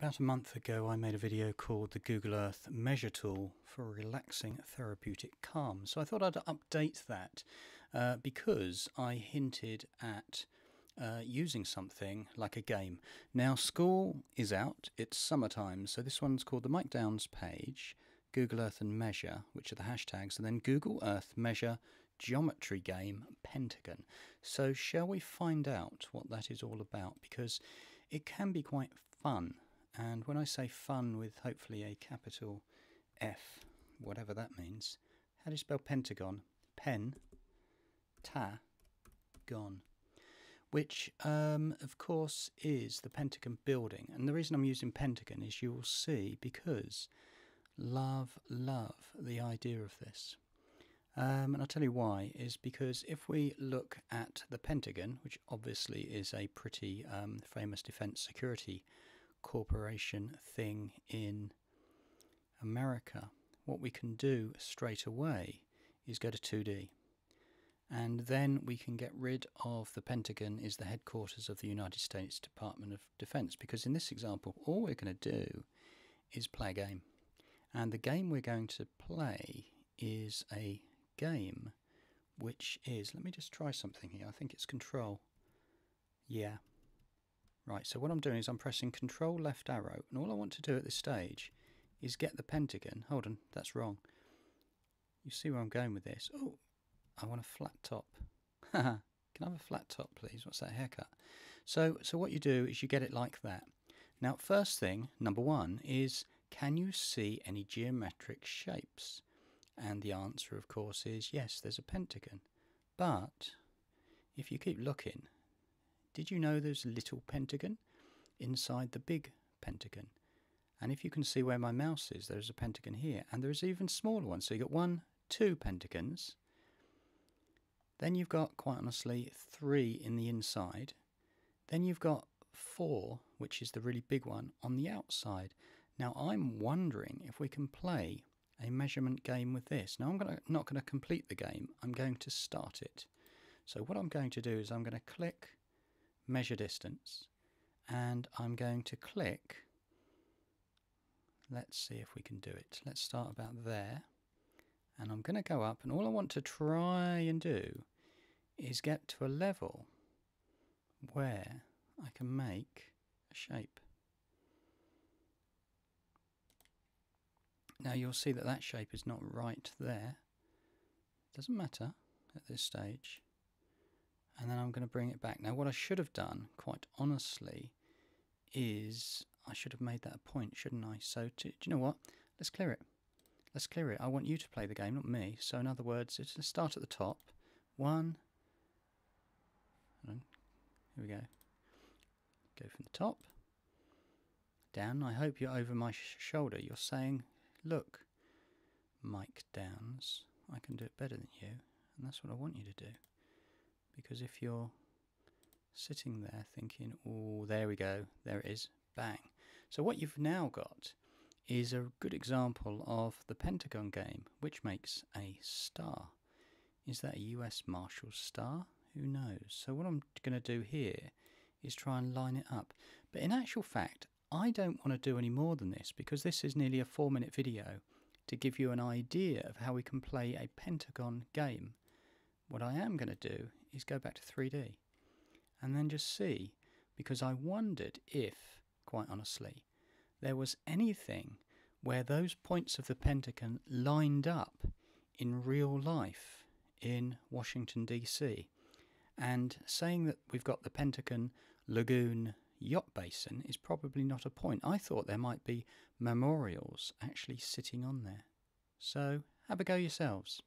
About a month ago, I made a video called the Google Earth Measure Tool for Relaxing Therapeutic Calm. So I thought I'd update that uh, because I hinted at uh, using something like a game. Now, school is out, it's summertime, so this one's called the Mike Downes page, Google Earth and Measure, which are the hashtags, and then Google Earth Measure geometry game Pentagon. So, shall we find out what that is all about? Because it can be quite fun. And when I say fun with hopefully a capital F, whatever that means, how do you spell pentagon? Pen, ta, gone which um, of course is the Pentagon building. And the reason I'm using Pentagon is you will see because love, love the idea of this. Um, and I'll tell you why, is because if we look at the Pentagon, which obviously is a pretty um, famous defense security corporation thing in America, what we can do straight away is go to 2D and then we can get rid of the Pentagon is the headquarters of the United States Department of Defense because in this example all we're going to do is play a game. And the game we're going to play is a game which is let me just try something here. I think it's control. Yeah right so what I'm doing is I'm pressing control left arrow and all I want to do at this stage is get the Pentagon hold on that's wrong you see where I'm going with this oh I want a flat top. Can I have a flat top, please? What's that haircut? So, so what you do is you get it like that. Now, first thing, number one, is can you see any geometric shapes? And the answer, of course, is yes, there's a pentagon. But if you keep looking, did you know there's a little pentagon inside the big pentagon? And if you can see where my mouse is, there's a pentagon here, and there's even smaller ones. So you've got one, two pentagons, then you've got, quite honestly, three in the inside. Then you've got four, which is the really big one, on the outside. Now I'm wondering if we can play a measurement game with this. Now I'm gonna, not going to complete the game, I'm going to start it. So what I'm going to do is I'm going to click measure distance and I'm going to click, let's see if we can do it. Let's start about there and I'm going to go up and all I want to try and do is get to a level where I can make a shape. Now you'll see that that shape is not right there. Doesn't matter at this stage. And then I'm going to bring it back. Now what I should have done, quite honestly, is I should have made that a point, shouldn't I? So to, do you know what? Let's clear it. Let's clear it. I want you to play the game, not me. So in other words, let's start at the top. One, here we go. Go from the top down. I hope you're over my sh shoulder. You're saying, look, Mike Downes, I can do it better than you. And that's what I want you to do. Because if you're sitting there thinking, oh, there we go, there it is, bang. So what you've now got is a good example of the Pentagon game, which makes a star. Is that a US Marshal star? Who knows? So what I'm going to do here is try and line it up. But in actual fact, I don't want to do any more than this because this is nearly a four minute video to give you an idea of how we can play a pentagon game. What I am going to do is go back to 3D and then just see because I wondered if, quite honestly, there was anything where those points of the pentagon lined up in real life in Washington, D.C. And saying that we've got the Pentagon Lagoon yacht basin is probably not a point. I thought there might be memorials actually sitting on there. So have a go yourselves.